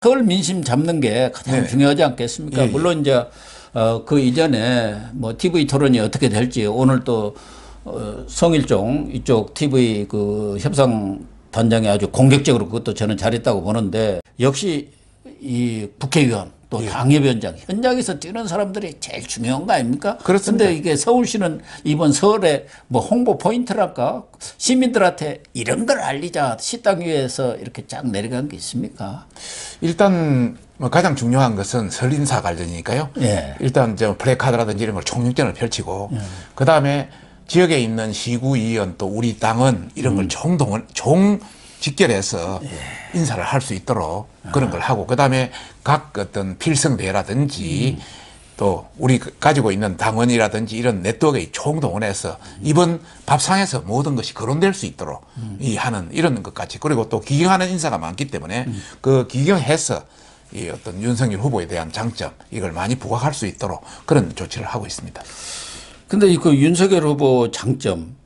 서울 민심 잡는 게 가장 네. 중요하지 않겠습니까? 예, 예. 물론 이제 어, 그 이전에 뭐 TV 토론이 어떻게 될지 오늘 또 어, 성일종 이쪽 TV 그 협상 단장이 아주 공격적으로 그것도 저는 잘했다고 보는데 역시 이 국회의원 또 예. 당협위원장 현장에서 뛰는 사람들이 제일 중요한 거 아닙니까? 그렇습니다. 근데 이게 서울시는 이번 설에 뭐 홍보 포인트랄까 시민들한테 이런 걸 알리자 식당 위에서 이렇게 쫙 내려간 게 있습니까? 일단 뭐 가장 중요한 것은 설 인사 관련이니까요. 예. 일단 저 플래카드라든지 이런 걸 총력전을 펼치고 그 다음에 지역에 있는 시구위원 또 우리 당은 이런 걸 총동원 총 직결해서 인사를 할 수 있도록 그런 걸 하고 그 다음에 각 어떤 필성대라든지 또 우리 가지고 있는 당원이라든지 이런 네트워크에 총동원해서 이번 밥상에서 모든 것이 거론될 수 있도록 이 하는 이런 것까지 그리고 또 기경하는 인사가 많기 때문에 그 기경해서 이 어떤 윤석열 후보에 대한 장점 이걸 많이 부각할 수 있도록 그런 조치를 하고 있습니다. 근데 이 그 윤석열 후보 장점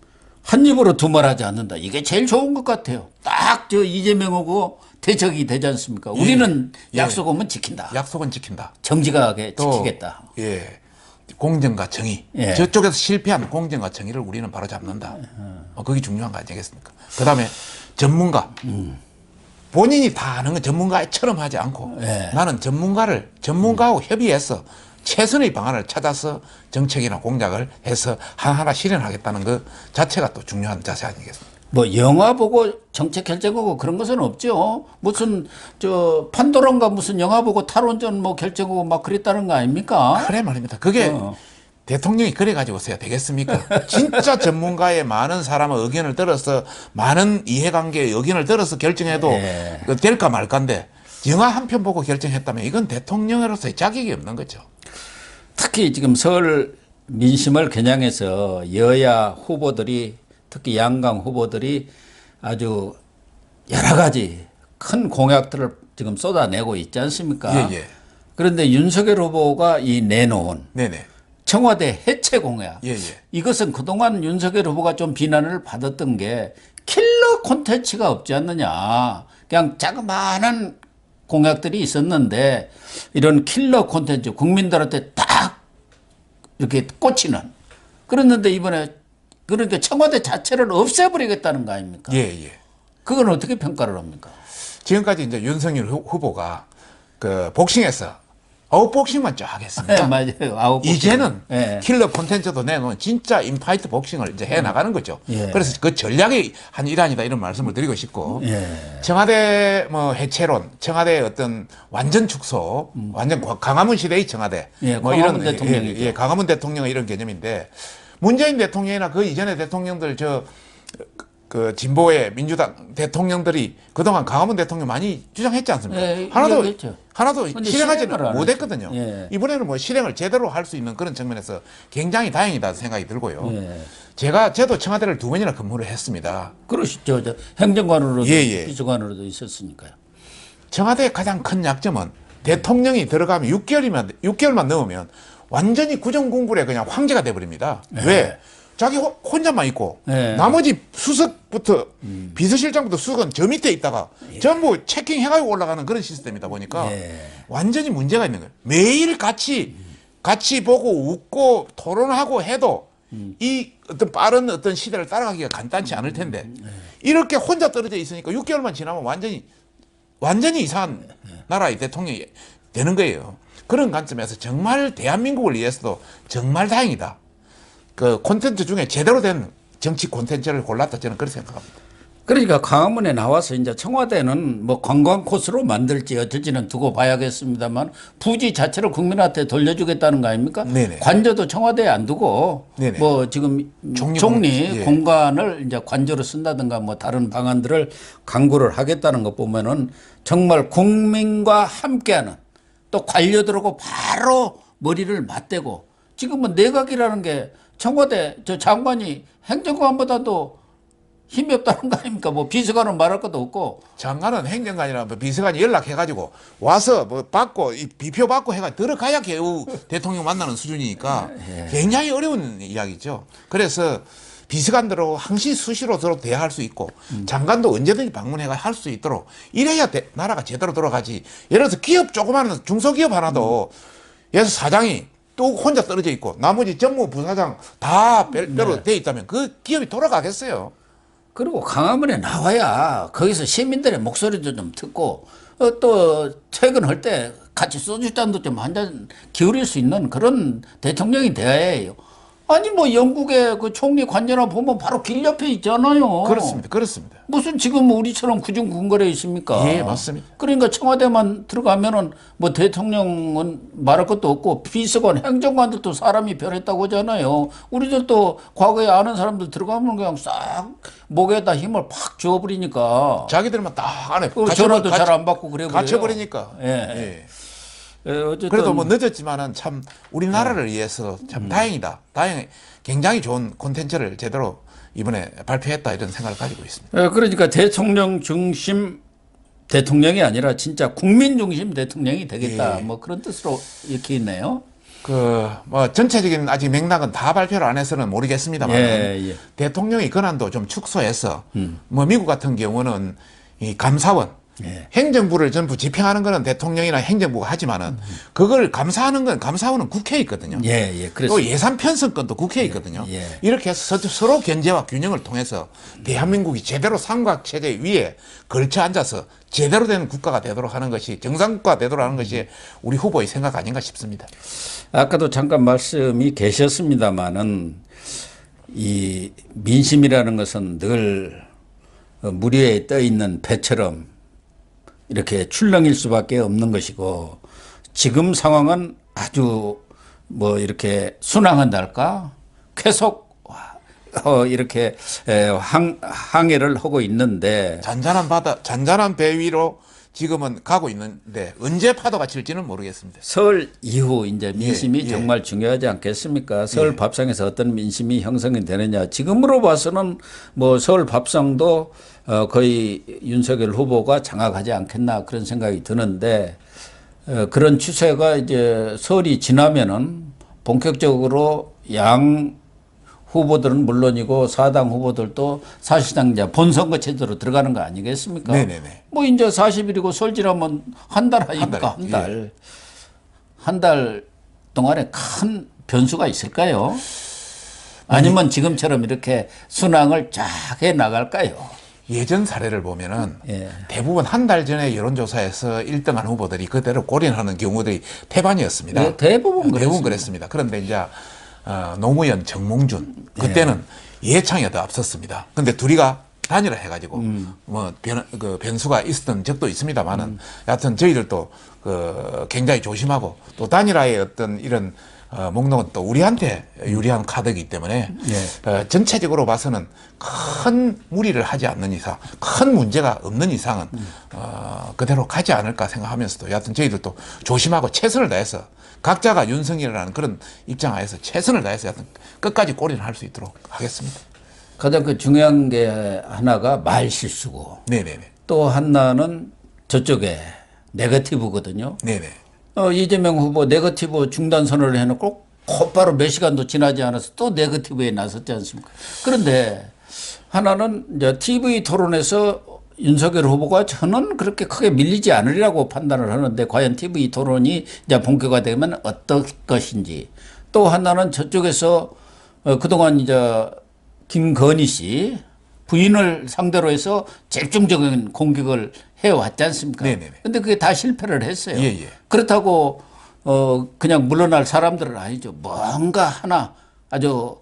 한 입으로 두 말하지 않는다. 이게 제일 좋은 것 같아요. 딱 저 이재명하고 대적이 되지 않습니까? 우리는 예. 약속하면 지킨다. 약속은 지킨다. 정직하게 또 지키겠다. 예. 공정과 정의. 예. 저쪽에서 실패한 공정과 정의를 우리는 바로 잡는다. 어, 그게 중요한 거 아니겠습니까? 그 다음에 전문가. 본인이 다 아는 건 전문가처럼 하지 않고 예. 나는 전문가를 전문가하고 협의해서 최선의 방안을 찾아서 정책이나 공약을 해서 하나하나 실현하겠다는 것 자체가 또 중요한 자세 아니겠습니까? 뭐 영화 보고 정책 결정하고 그런 것은 없죠. 무슨 저 판도란가 무슨 영화 보고 탈원전 뭐 결정하고 막 그랬다는 거 아닙니까? 그래 말입니다. 그게 어. 대통령이 그래 가지고 써야 되겠습니까? 진짜 전문가의 많은 사람의 의견을 들어서 많은 이해관계의 의견을 들어서 결정해도 예. 그 될까 말까인데 영화 한 편 보고 결정했다면 이건 대통령으로서의 자격이 없는 거죠. 특히 지금 서울 민심을 겨냥해서 여야 후보들이 특히 양강 후보들이 아주 여러 가지 큰 공약들을 지금 쏟아내고 있지 않습니까? 예, 예. 그런데 윤석열 후보가 이 내놓은 네네. 청와대 해체 공약 예, 예. 이것은 그동안 윤석열 후보가 좀 비난을 받았던 게 킬러 콘텐츠가 없지 않느냐. 그냥 자그마한 공약들이 있었는데 이런 킬러 콘텐츠 국민들한테 딱 이렇게 꽂히는 그랬는데 이번에 그러니까 청와대 자체를 없애버리겠다는 거 아닙니까? 예, 예. 그건 어떻게 평가를 합니까? 지금까지 이제 윤석열 후- 후보가 그 복싱에서 아웃복싱만 쫙 했습니다. 네, 맞아요. 아홉 이제는 예. 킬러 콘텐츠도 내놓은 진짜 인파이트 복싱을 이제 해 나가는 거죠. 예. 그래서 그 전략의 한 일환이다 이런 말씀을 드리고 싶고 예. 청와대 뭐 해체론, 청와대 어떤 완전 축소, 완전 과- 광화문 시대의 청와대, 음. 예, 뭐 이런 대통령이죠. 예, 예, 광화문 대통령 이런 개념인데 문재인 대통령이나 그 이전의 대통령들 저 그 진보의 민주당 대통령들이 그동안 강화문 대통령 많이 주장했지 않습니까? 예, 하나도 이야기했죠. 하나도 실행하지 못했거든요. 예. 이번에는 뭐 실행을 제대로 할 수 있는 그런 측면에서 굉장히 다행이다 생각이 들고요. 예. 제가 저도 청와대를 두 번이나 근무를 했습니다. 그러시죠. 저 행정관으로도 예, 예. 비서관으로도 있었으니까요. 청와대의 가장 큰 약점은 대통령이 들어가면 6개월이면 6개월만 넘으면 완전히 구정궁굴에 그냥 황제가 돼 버립니다. 왜? 자기 호- 혼자만 있고 네. 나머지 수석부터 비서실장부터 수석은 저 밑에 있다가 전부 체킹해가지고 올라가는 그런 시스템이다 보니까 예. 완전히 문제가 있는 거예요. 매일 같이 같이 보고 웃고 토론하고 해도 이 어떤 빠른 어떤 시대를 따라가기가 간단치 않을 텐데 이렇게 혼자 떨어져 있으니까 6개월만 지나면 완전히 완전히 이상한 나라의 대통령이 되는 거예요. 그런 관점에서 정말 대한민국을 위해서도 정말 다행이다. 그 콘텐츠 중에 제대로 된 정치 콘텐츠를 골랐다 저는 그렇게 생각합니다. 그러니까 광화문에 나와서 이제 청와대는 뭐 관광 코스로 만들지 어쩔지는 두고 봐야겠습니다만 부지 자체를 국민한테 돌려주겠다는 거 아닙니까? 네네. 관저도 청와대에 안 두고 네네. 뭐 지금 종리 종리, 공- 예. 공간을 이제 관저로 쓴다든가 뭐 다른 방안들을 강구를 하겠다는 거 보면은 정말 국민과 함께하는 또 관료들하고 바로 머리를 맞대고 지금은 내각이라는 게 청와대 저 장관이 행정관보다도 힘이 없다는 거 아닙니까? 뭐 비서관은 말할 것도 없고 장관은 행정관이나 뭐 비서관이 연락해가지고 와서 뭐 받고 이 비표 받고 해가 들어가야 겨우 대통령 만나는 수준이니까 굉장히 어려운 이야기죠. 그래서 비서관들하고 항시 수시로 서로 대화할 수 있고 장관도 언제든지 방문해가 할 수 있도록 이래야 대- 나라가 제대로 돌아가지. 예를 들어서 기업 조그마한 중소기업 하나도 예를 들어서 사장이 또 혼자 떨어져 있고 나머지 전무 부사장 다 별도로 돼 있다면 그 기업이 돌아가겠어요. 그리고 강화문에 나와야 거기서 시민들의 목소리도 좀 듣고 어, 또 퇴근할 때 같이 소주 잔도 좀 한 잔 기울일 수 있는 그런 대통령이 돼야 해요. 아니 뭐 영국의 그 총리 관저나 보면 바로 길 옆에 있잖아요. 그렇습니다. 그렇습니다. 무슨 지금 우리처럼 구중 궁궐에 있습니까? 예, 맞습니다. 그러니까 청와대만 들어가면은 뭐 대통령은 말할 것도 없고 비서관, 행정관들도 사람이 변했다고 하잖아요. 우리들도 과거에 아는 사람들 들어가면 그냥 싹 목에다 힘을 팍 줘버리니까. 자기들만 딱 안에 그 전화도 잘 안 받고 그래 버려요. 갇혀버리니까. 예. 예. 예, 그래도 뭐 늦었지만은 참 우리나라를 네. 위해서 음. 참 다행이다. 다행히 굉장히 좋은 콘텐츠를 제대로 이번에 발표했다 이런 생각을 가지고 있습니다. 예, 그러니까 대통령 중심 대통령이 아니라 진짜 국민 중심 대통령이 되겠다. 예. 뭐 그런 뜻으로 이렇게 있네요. 그 뭐 전체적인 아직 맥락은 다 발표를 안 해서는 모르겠습니다만 예, 음. 예. 대통령의 권한도 좀 축소해서 뭐 미국 같은 경우는 이 감사원 예. 행정부를 전부 집행하는 거는 대통령이나 행정부가 하지만은 그걸 감사하는 건 감사원은 국회에 있거든요. 예, 예. 그래서 또 예산 편성권도 국회에 있거든요. 예. 이렇게 해서 서- 서로 견제와 균형을 통해서 대한민국이 제대로 삼각 체제 위에 걸쳐 앉아서 제대로 된 국가가 되도록 하는 것이 정상 국가가 되도록 하는 것이 우리 후보의 생각 아닌가 싶습니다. 아까도 잠깐 말씀이 계셨습니다마는 이 민심이라는 것은 늘 위에 떠 있는 배처럼 이렇게 출렁일 수밖에 없는 것이고 지금 상황은 아주 뭐 이렇게 순항한달까 계속 어 이렇게 에, 항, 항해를 하고 있는데 잔잔한 바다, 잔잔한 배 위로 지금은 가고 있는데 언제 파도가 칠지는 모르겠습니다. 설 이후 이제 민심이 예. 정말 중요하지 않겠습니까? 서울 밥상에서 어떤 민심이 형성이 되느냐. 지금으로 봐서는 뭐 서울 밥상도 어 거의 윤석열 후보가 장악하지 않겠나 그런 생각이 드는데 어 그런 추세가 이제 설이 지나면은 본격적으로 양 후보들은 물론이고 사당 후보들도 사실상 이제 본선거 체제로 들어가는 거 아니겠습니까? 네네네. 뭐 이제 40일이고 설 지나면 한 달 아닙니까? 한 달. 한 달 동안에 큰 변수가 있을까요? 아니면 지금처럼 이렇게 순항을 쫙 해 나갈까요? 예전 사례를 보면은 예. 대부분 한 달 전에 여론조사에서 1등한 후보들이 그대로 골인하는 경우들이 태반이었습니다. 네, 대부분 대부분 그랬습니다. 그랬습니다. 그런데 이제 어, 노무현, 정몽준 그때는 예 창이 더 앞섰습니다. 근데 둘이가 단일화 해가지고 음. 뭐 변, 그 변수가 있었던 적도 있습니다만은 여하튼 저희들도 그 굉장히 조심하고 또 단일화의 어떤 이런 어, 목록은 또 우리한테 유리한 카드이기 때문에 예. 어, 전체적으로 봐서는 큰 무리를 하지 않는 이상, 큰 문제가 없는 이상은 어, 그대로 가지 않을까 생각하면서도 여하튼 저희들도 조심하고 최선을 다해서 각자가 윤석열이라는 그런 입장 하에서 최선을 다해서 여하튼 끝까지 꼬리를 할 수 있도록 하겠습니다. 가장 그 중요한 게 하나가 말 실수고 네네네. 또 하나는 저쪽에 네거티브거든요. 네네. 어, 이재명 후보 네거티브 중단 선언을 해놓고 곧바로 몇 시간도 지나지 않아서 또 네거티브에 나섰지 않습니까? 그런데 하나는 이제 TV 토론에서 윤석열 후보가 저는 그렇게 크게 밀리지 않으리라고 판단을 하는데 과연 TV 토론이 이제 본격화되면 어떨 것인지 또 하나는 저쪽에서 어, 그동안 이제 김건희 씨 부인을 상대로 해서 집중적인 공격을 해왔지 않습니까? 네네네. 근데 그게 다 실패를 했어요. 예, 예. 그렇다고 어 그냥 물러날 사람들은 아니죠. 뭔가 하나 아주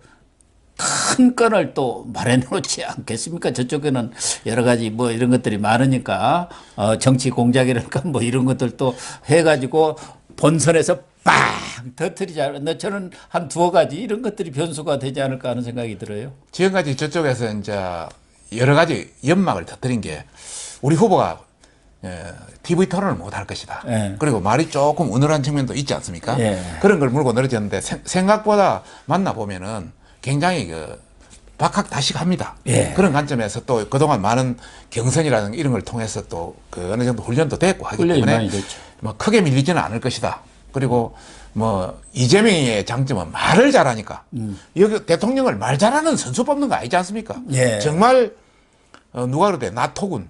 큰 건을 또 마련해놓지 않겠습니까? 저쪽에는 여러 가지 뭐 이런 것들이 많으니까 어 정치 공작이랄까 뭐 이런 것들도 해가지고 본선에서 빵 터트리지 않나 저는 한 두어 가지 이런 것들이 변수가 되지 않을까 하는 생각이 들어요. 지금까지 저쪽에서 이제 여러 가지 연막을 터뜨린 게 우리 후보가 예, TV 토론을 못 할 것이다. 예. 그리고 말이 조금 어눌한 측면도 있지 않습니까? 예. 그런 걸 물고 늘어졌는데 생- 생각보다 만나 보면은 굉장히 그 박학다식합니다. 예. 그런 관점에서 또 그동안 많은 경선이라는 이런 걸 통해서 또 그 어느 정도 훈련도 됐고 하기 때문에. 뭐 크게 밀리지는 않을 것이다. 그리고 뭐 이재명의 장점은 말을 잘하니까 여기 대통령을 말 잘하는 선수 뽑는 거 아니지 않습니까? 음. 예. 정말 어, 누가 그러대 나토군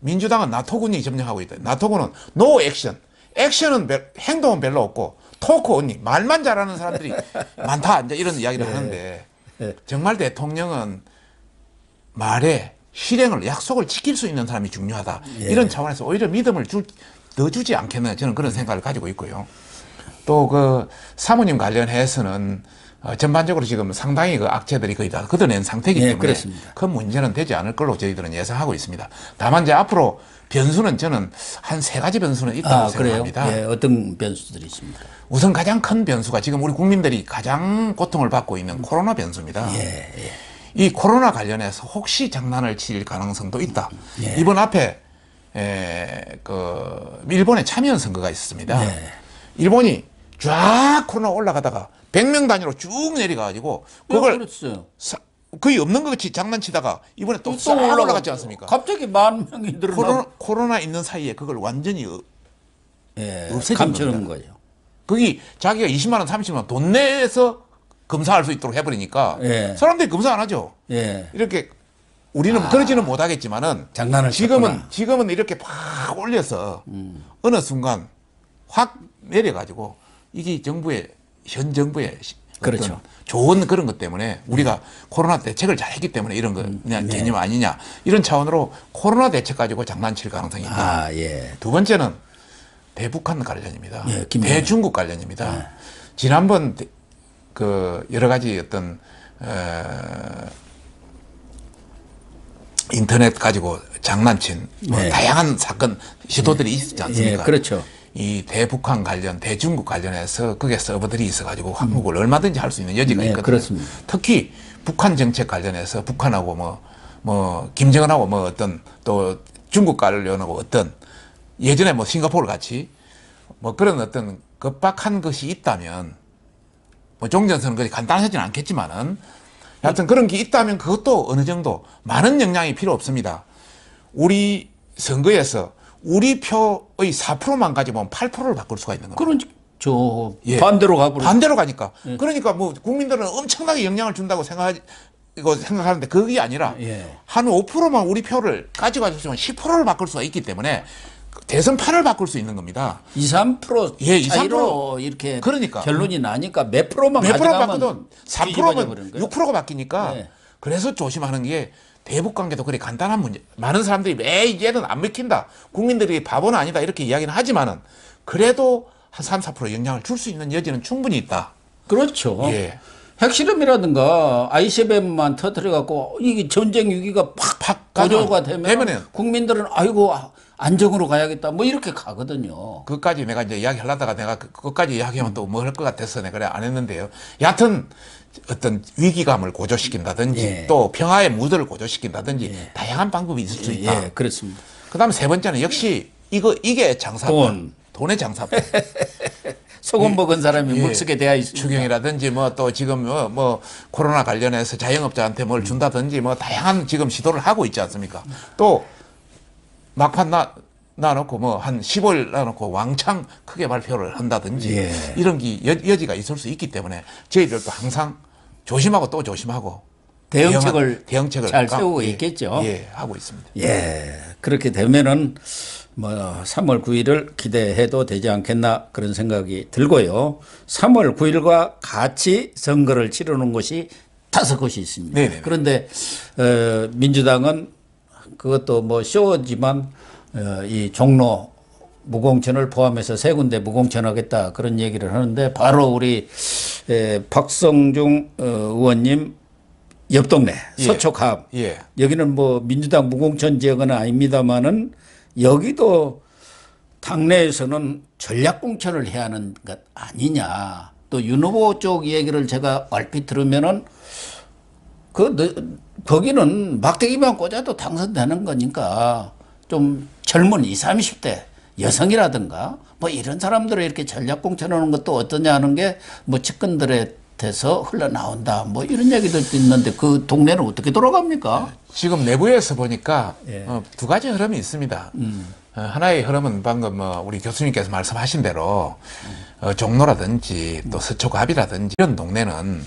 민주당은 나토군이 점령하고 있다. 나토군은 no action action은 별- 행동은 별로 없고 talk only 말만 잘하는 사람들이 많다 이제 이런 이야기를 하는데 예. 정말 대통령은 말에 실행을 약속을 지킬 수 있는 사람이 중요하다 예. 이런 차원에서 오히려 믿음을 줄, 더 주지 않겠나 저는 그런 생각을 가지고 있고요. 또 그 사모님 관련해서는 어, 전반적으로 지금 상당히 그 악재들이 거의 다 걷어낸 상태이기 예, 때문에 그렇습니다. 큰 문제는 되지 않을 걸로 저희들은 예상하고 있습니다. 다만 이제 앞으로 변수는 저는 한 세 가지 변수는 있다고 아? 생각합니다. 예, 어떤 변수들이 있습니까? 우선 가장 큰 변수가 지금 우리 국민들이 가장 고통을 받고 있는 코로나 변수입니다. 예, 예. 이 코로나 관련해서 혹시 장난을 칠 가능성도 있다. 예. 이번 앞에 에, 그 일본의 참여연 선거가 있었습니다. 예. 일본이 쫙 코로나 올라가다가 100명 단위로 쭉 내려가가지고 그걸. 사- 거의 없는 것 같이 장난치다가 이번에 또또 싹. 올라갔지 않습니까? 갑자기 만 명이 늘어나. 코로나, 코로나 있는 사이에 그걸 완전히 어- 예, 없애진 겁니다. 거예요. 거기 자기가 20만 원, 30만 원 돈 내서 검사할 수 있도록 해버리니까 예. 사람들이 검사 안 하죠. 예, 이렇게 우리는 그러지는 못하겠지만은 장난을 지금은 쳤구나. 지금은 이렇게 팍 올려서 어느 순간 확 내려가지고 이게 정부의 현 정부의 그렇죠. 좋은 그런 것 때문에 우리가 코로나 대책을 잘했기 때문에 이런 거 그냥 개념 아니냐 이런 차원으로 코로나 대책 가지고 장난칠 가능성이 있다. 아, 예. 두 번째는 대북한 관련입니다. 예. 대중국 관련입니다. 지난번 대- 그 여러 가지 어떤 어, 인터넷 가지고 장난친 뭐 네. 다양한 사건 시도들이 있었지 않습니까? 예, 그렇죠. 이 대북한 관련, 대중국 관련해서 그게 서버들이 있어가지고 한국을 얼마든지 할 수 있는 여지가 네, 있거든요. 그렇습니다. 특히 북한 정책 관련해서 북한하고 뭐, 뭐, 김정은하고 뭐 어떤 또 중국 관련하고 어떤 예전에 뭐 싱가포르 같이 뭐 그런 어떤 급박한 것이 있다면 뭐 종전선은 그리 간단하지는 않겠지만은 하여튼 그런 게 있다면 그것도 어느 정도 많은 역량이 필요 없습니다. 우리 선거에서 우리 표의 4%만 가지고 8%를 바꿀 수가 있는 겁니다. 저 예. 반대로 가버려. 반대로 가니까. 그러니까 뭐 국민들은 엄청나게 영향을 준다고 생각하, 이거 생각하는데 그게 아니라 예. 한 5%만 우리 표를 가지고 가지고 10%를 바꿀 수가 있기 때문에 대선판을 바꿀 수 있는 겁니다. 2, 3% 예, 2, 3% 차이로 이렇게 그러니까. 결론이 나니까 몇 프로만 몇 프로 바꾸든 뒤집어져 3%면 버리는 거예요. 6%가 바뀌니까 네. 그래서 조심하는 게 대북 관계도 그리 간단한 문제. 많은 사람들이 에이 얘는 안 먹힌다. 국민들이 바보는 아니다 이렇게 이야기는 하지만은 그래도 한 3, 4% 영향을 줄 수 있는 여지는 충분히 있다. 그렇죠. 예. 핵실험이라든가 ICBM만 터뜨려 갖고 이게 전쟁 위기가 팍팍 고조가 되면 되면은 국민들은 아이고 안정으로 가야겠다 뭐 이렇게 가거든요. 그까지 내가 이제 이야기 하려다가 내가 그- 그것까지 이야기하면 또 뭐 할 것 같아서 내가 그래 안 했는데요. 여하튼 어떤 위기감을 고조시킨다든지 예. 또 평화의 무드를 고조시킨다든지 다양한 방법이 있을 수 있다. 예, 그렇습니다. 그다음에 세 번째는 역시 이거 이게 장사법. 돈. 돈의 장사법. 소금 먹은 사람이 예. 물속에 대야 있습니다. 추경이라든지 뭐 또 지금 뭐, 뭐 코로나 관련해서 자영업자한테 뭘 준다든지 뭐 다양한 지금 시도를 하고 있지 않습니까? 또 막판 나 놔놓고 뭐 한 10월 놔놓고 왕창 크게 발표를 한다든지 예. 이런 게 여, 여지가 있을 수 있기 때문에 저희들도 항상 조심하고 또 조심하고 대응책을 대응책을 잘 까- 세우고 예, 있겠죠. 예, 하고 있습니다. 예, 그렇게 되면은 뭐 3월 9일을 기대해도 되지 않겠나 그런 생각이 들고요. 3월 9일과 같이 선거를 치르는 곳이 다섯 곳이 있습니다. 네네네. 그런데 어, 민주당은 그것도 뭐 쇼지만 어, 이 종로 무공천을 포함해서 세 군데 무공천하겠다 그런 얘기를 하는데 바로 우리 에, 박성중 어, 의원님 옆 동네 예. 서초갑 예. 여기는 뭐 민주당 무공천 지역은 아닙니다만은 여기도 당내에서는 전략 공천을 해야 하는 것 아니냐. 또 윤 후보 쪽 얘기를 제가 얼핏 들으면은 그 너- 거기는 막대기만 꽂아도 당선되는 거니까 좀 젊은 20, 30대 여성이라든가 뭐 이런 사람들을 이렇게 전략 공천하는 것도 어떠냐 하는 게 뭐 측근들의 밭에서 흘러나온다. 뭐 이런 얘기들도 있는데 그 동네는 어떻게 돌아갑니까? 지금 내부에서 보니까 예. 어, 두 가지 흐름이 있습니다. 어, 하나의 흐름은 방금 뭐 우리 교수님께서 말씀하신 대로 어, 종로라든지 또 서초갑이라든지 이런 동네는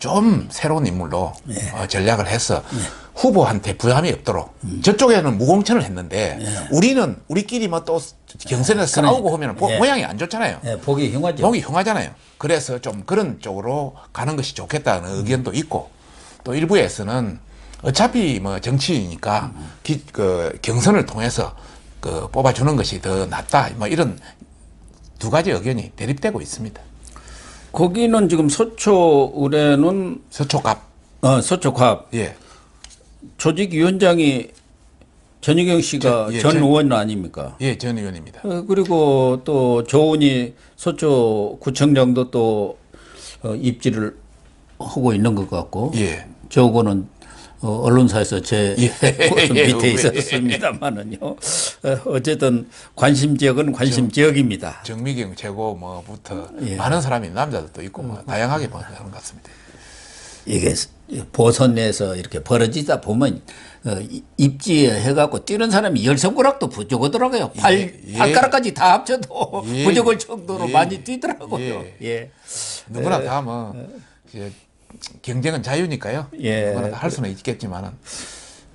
좀 새로운 인물로 어, 전략을 해서 후보한테 부담이 없도록 저쪽에는 무공천을 했는데 우리는 우리끼리 뭐 또 경선에서 싸우고 하면 예. 모양이 안 좋잖아요. 예, 보기 흉하죠. 목이 흉하잖아요. 그래서 좀 그런 쪽으로 가는 것이 좋겠다는 의견도 있고 또 일부에서는 어차피 뭐 정치이니까 기, 그 경선을 통해서 그 뽑아주는 것이 더 낫다. 뭐 이런 두 가지 의견이 대립되고 있습니다. 거기는 지금 서초 의뢰는 서초갑 어, 서초갑 예. 조직위원장이 전희경 씨가 저- 예, 전 전- 의원 아닙니까? 예, 전 의원입니다. 어, 그리고 또 조은희 서초 구청장도 또 어, 입지를 하고 있는 것 같고 예. 저거는 어, 언론사에서 제 예. 밑에 예. 있었습니다만은요. 어, 어쨌든 관심 지역은 관심 지역입니다. 정미경 최고 뭐부터 예. 많은 사람이 남자들도 있고 뭐 다양하게 보는 것 같습니다. 이게 보선 내에서 이렇게 벌어지다 보면 어, 이- 입지에 해갖고 뛰는 사람이 열 손가락도 부족하더라고요. 발 예. 발가락까지 다 합쳐도 예. 부족할 정도로 예. 많이 뛰더라고요. 예. 예. 누구나 다 뭐 경쟁은 자유니까요. 예. 누구나 다 할 수는 있겠지만은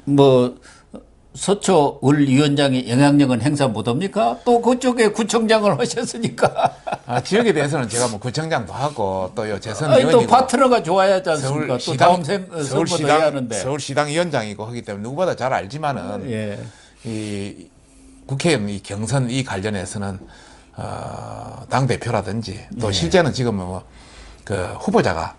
뭐 서초 을 위원장이 영향력은 행사 못합니까? 또 그쪽에 구청장을 하셨으니까 아, 지역에 대해서는 제가 뭐 구청장도 하고 또요 재선 아니, 또 의원이고 파트너가 좋아야지 않습니까? 또 다음 생, 어, 선거도 해야 서울시당 하는데 서울시당 위원장이고 하기 때문에 누구보다 잘 알지만은 예. 이 국회의원 이 경선 이 관련해서는 어, 당 대표라든지 또 예. 실제는 지금 뭐 그 후보자가 어,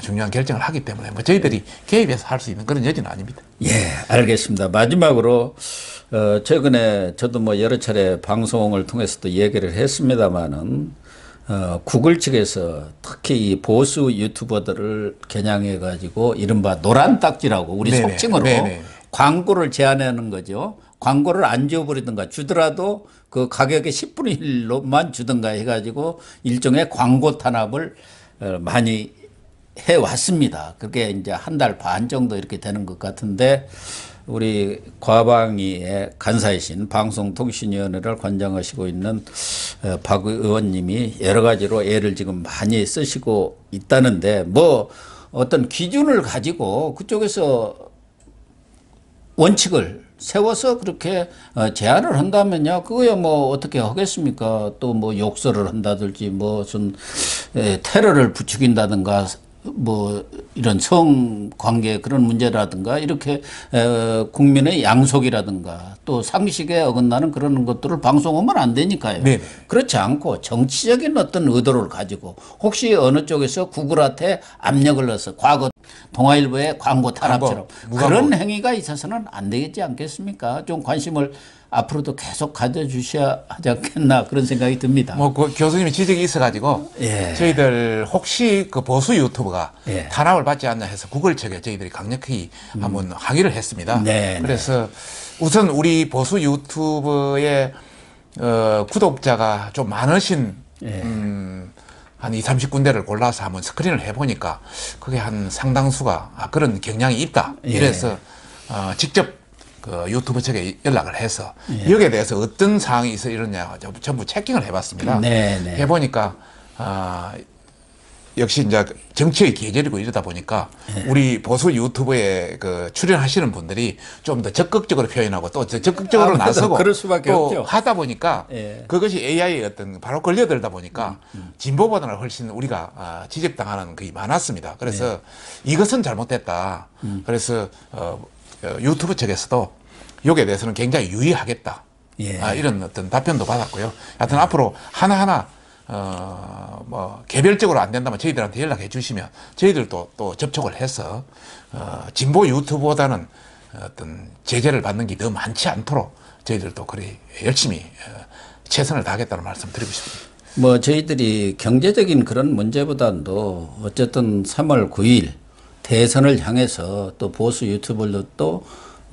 중요한 결정을 하기 때문에 뭐 저희들이 개입해서 할 수 있는 그런 여지는 아닙니다. 예, 알겠습니다. 마지막으로 어, 최근에 저도 뭐 여러 차례 방송을 통해서도 얘기를 했습니다마는 어, 구글 측에서 특히 이 보수 유튜버들을 겨냥해 가지고 이른바 노란 딱지라고 우리 네네. 속칭으로 네네. 광고를 제한하는 거죠. 광고를 안 지어버리든가 주더라도 그 가격의 10분의 1로만 주든가 해가지고 일종의 광고 탄압을 어, 많이 해 왔습니다. 그게 이제 한 달 반 정도 이렇게 되는 것 같은데 우리 과방위의 간사이신 방송통신위원회를 관장하시고 있는 어, 박 의원님이 여러 가지로 애를 지금 많이 쓰시고 있다는데 뭐 어떤 기준을 가지고 그쪽에서 원칙을 세워서 그렇게 어, 제안을 한다면요, 그거야 뭐 어떻게 하겠습니까? 또 뭐 욕설을 한다든지 무슨 에, 테러를 부추긴다든가 뭐 이런 성 관계 그런 문제라든가 이렇게 에, 국민의 양속이라든가 또 상식에 어긋나는 그런 것들을 방송하면 안 되니까요. 네네. 그렇지 않고 정치적인 어떤 의도를 가지고 혹시 어느 쪽에서 구글한테 압력을 넣어서 과거 동아일보의 광고 탄압처럼 광고. 그런 행위가 있어서는 안 되겠지 않겠습니까? 좀 관심을 앞으로도 계속 가져주셔야 하지 않겠나 그런 생각이 듭니다. 뭐 그 교수님이 지적이 있어가지고 예. 저희들 혹시 그 보수 유튜브가 예. 음. 탄압을 받지 않나 해서 구글 측에 저희들이 강력히 한번 항의를 했습니다. 네, 그래서 우선 우리 보수 유튜브의 어, 구독자가 좀 많으신 예. 음, 한 2, 30군데를 골라서 한번 스크린을 해보니까 그게 한 상당수가 아, 그런 경향이 있다. 예. 이래서 어, 직접 그 유튜브 측에 연락을 해서 예. 여기에 대해서 어떤 사항이 있어 이러냐 전부 체킹을 해봤습니다. 네, 네. 해보니까 아, 역시 이제 정치의 계절이고 이러다 보니까 예. 우리 보수 유튜브에 그 출연하시는 분들이 좀 더 적극적으로 표현하고 또 적극적으로 아무래도 나서고 그럴 수밖에 또 없죠. 하다 보니까 예. 음, 그것이 AI의 어떤 바로 걸려들다 보니까 진보보다는 훨씬 우리가 아, 지적당하는 그게 많았습니다. 그래서 네. 이것은 잘못됐다. 음. 그래서 어, 어, 유튜브 측에서도 여기에 대해서는 굉장히 유의하겠다. 예. 아, 이런 어떤 답변도 받았고요. 하여튼 앞으로 하나하나 어, 뭐, 개별적으로 안 된다면 저희들한테 연락해 주시면 저희들도 또 접촉을 해서 어, 진보 유튜브보다는 어떤 제재를 받는 게 더 많지 않도록 저희들도 그리 열심히 어, 최선을 다하겠다는 말씀 드리고 싶습니다. 뭐 저희들이 경제적인 그런 문제보다도 어쨌든 3월 9일 대선을 향해서 또 보수 유튜버들도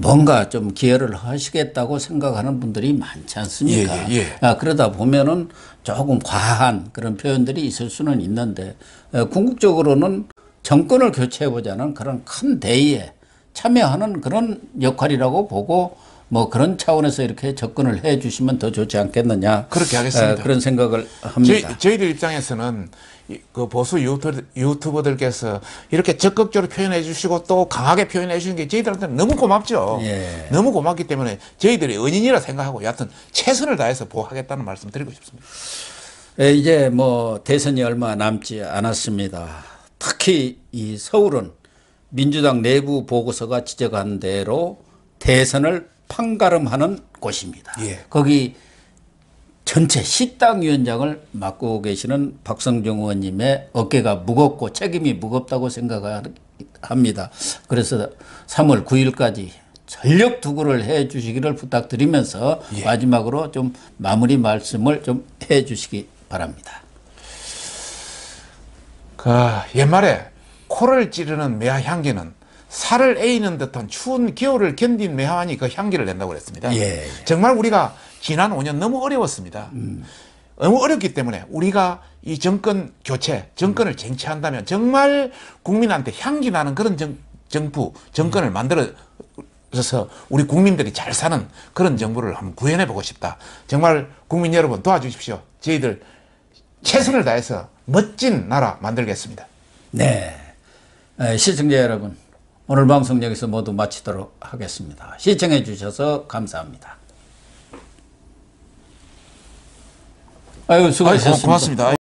뭔가 좀 기여를 하시겠다고 생각하는 분들이 많지 않습니까? 예, 예, 예. 아, 그러다 보면은 조금 과한 그런 표현들이 있을 수는 있는데 어, 궁극적으로는 정권을 교체해보자는 그런 큰 대의에 참여하는 그런 역할이라고 보고 뭐 그런 차원에서 이렇게 접근을 해 주시면 더 좋지 않겠느냐. 그렇게 하겠습니다. 어, 그런 생각을 합니다. 저희, 저희들 입장에서는 이- 그 보수 유튜, 유튜버 들께서 이렇게 적극적으로 표현해 주시고 또 강하게 표현해 주시는 게 저희들한테는 너무 고맙죠. 예. 너무 고맙기 때문에 저희들이 은인이라 생각하고 여하튼 최선을 다해서 보호하겠다는 말씀 드리고 싶습니다. 예, 이제 뭐 대선이 얼마 남지 않았습니다. 특히 이 서울은 민주당 내부 보고서가 지적한 대로 대선을 판가름하는 곳입니다. 예. 거기 전체 식당 위원장을 맡고 계시는 박성종 의원님의 어깨가 무겁고 책임이 무겁다고 생각합니다. 그래서 3월 9일까지 전력 투구를 해 주시기를 부탁드리면서 예. 마지막으로 좀 마무리 말씀을 좀 해 주시기 바랍니다. 그 옛말에 코를 찌르는 매화 향기는 살을 에이는 듯한 추운 겨울을 견딘 매화니 그 향기를 낸다고 그랬습니다. 예. 정말 우리가 지난 5년 너무 어려웠습니다. 너무 어렵기 때문에 우리가 이 정권 교체, 정권을 쟁취한다면 정말 국민한테 향기 나는 그런 정, 정부, 정권을 만들어서 우리 국민들이 잘 사는 그런 정부를 한번 구현해 보고 싶다. 정말 국민 여러분 도와주십시오. 저희들 최선을 다해서 멋진 나라 만들겠습니다. 네. 에, 시청자 여러분, 오늘 방송 여기서 모두 마치도록 하겠습니다. 시청해 주셔서 감사합니다. 아유, 수고하셨습니다. 고맙습니다.